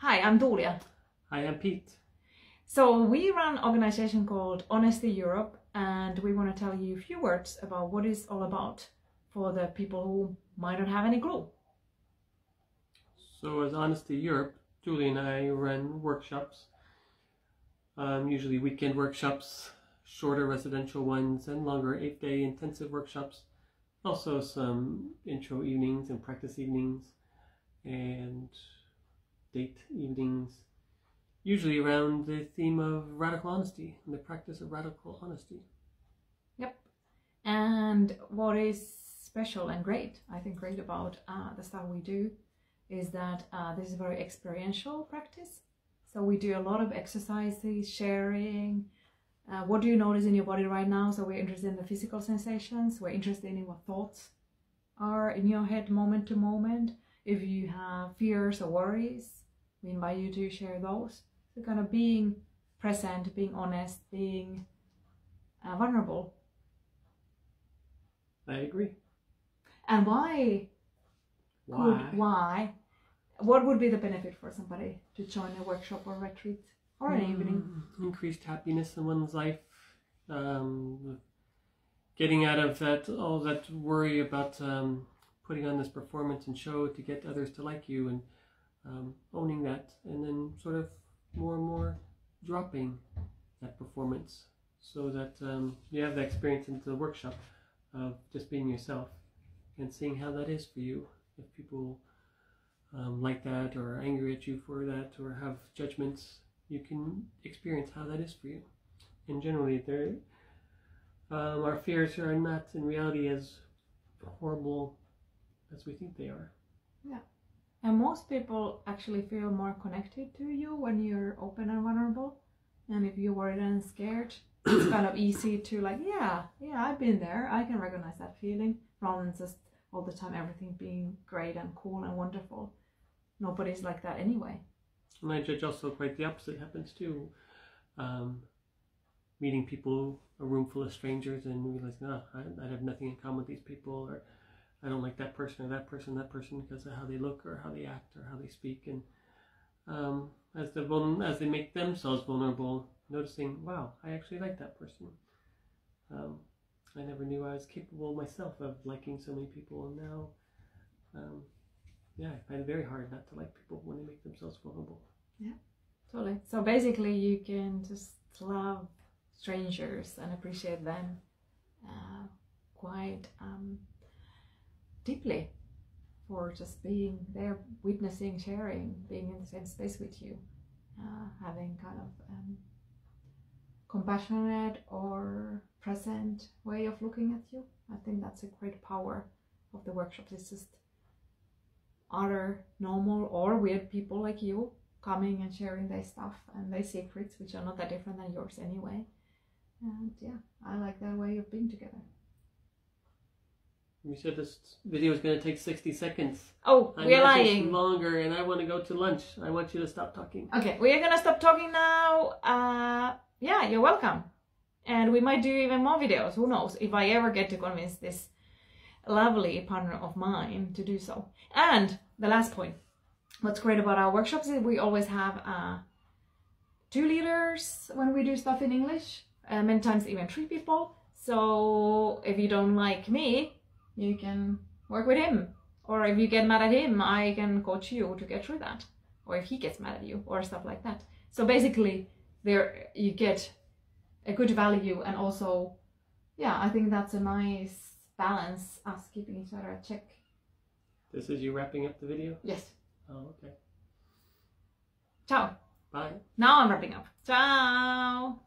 Hi, I'm Tuulia. Hi, I'm Pete. So we run an organization called Honesty Europe and we want to tell you a few words about what it's all about for the people who might not have any clue. So as Honesty Europe, Tuulia and I run workshops, um, usually weekend workshops, shorter residential ones, and longer eight-day intensive workshops. Also some intro evenings and practice evenings, and date evenings, usually around the theme of radical honesty and the practice of radical honesty. Yep. And what is special and great, I think great about uh, the stuff we do is that uh, this is very experiential practice. So we do a lot of exercises, sharing. Uh, what do you notice in your body right now? So we're interested in the physical sensations. We're interested in what thoughts are in your head moment to moment. If you have fears or worries, we invite you to share those. So kind of being present, being honest, being uh, vulnerable. I agree. And why Why? could why what would be the benefit for somebody to join a workshop or retreat or an evening Mm, increased happiness in one's life um, getting out of that all that worry about um, putting on this performance and show to get others to like you and um, owning that and then sort of more and more dropping that performance so that um, you have the experience into the workshop of just being yourself and seeing how that is for you if people um, like that or are angry at you for that or have judgments you can experience how that is for you. And generally, there, um, our fears are not in reality as horrible as we think they are. And most people actually feel more connected to you when you're open and vulnerable. And if you're worried and scared it's kind of easy to like yeah yeah i've been there. I can recognize that feeling rather than just all the time everything being great and cool and wonderful. Nobody's like that anyway. And I judge also quite the opposite happens too. Um, meeting people, a room full of strangers, and realizing, oh, I, I have nothing in common with these people, or I don't like that person or that person, that person because of how they look or how they act or how they speak. And um, as the vul- as they make themselves vulnerable, noticing, wow, I actually like that person. Um, I never knew I was capable myself of liking so many people, and now, um, yeah, I find it very hard not to like people when they make themselves vulnerable. Yeah, totally. So basically, you can just love strangers and appreciate them uh, quite um, deeply for just being there, witnessing, sharing, being in the same space with you, uh, having kind of um, compassionate or present way of looking at you. I think that's a great power of the workshops. It's just other normal or weird people like you coming and sharing their stuff and their secrets, which are not that different than yours anyway. And yeah, I like that way of being together. You said this video is going to take 60 seconds. Oh, I we're lying. longer, and I want to go to lunch. I want you to stop talking. Okay, we are gonna stop talking now. Uh, yeah, you're welcome. And we might do even more videos. Who knows? If I ever get to convince this lovely partner of mine to do so. And the last point. What's great about our workshops is we always have uh, two leaders when we do stuff in English. Uh, many times even three people. So if you don't like me, you can work with him. Or if you get mad at him, I can coach you to get through that. Or if he gets mad at you, or stuff like that. So basically, there you get a good value, and also, yeah, I think that's a nice balance. Us keeping each other at check. This is you wrapping up the video? Yes. Oh, okay. Ciao. Bye. Now I'm wrapping up. Ciao.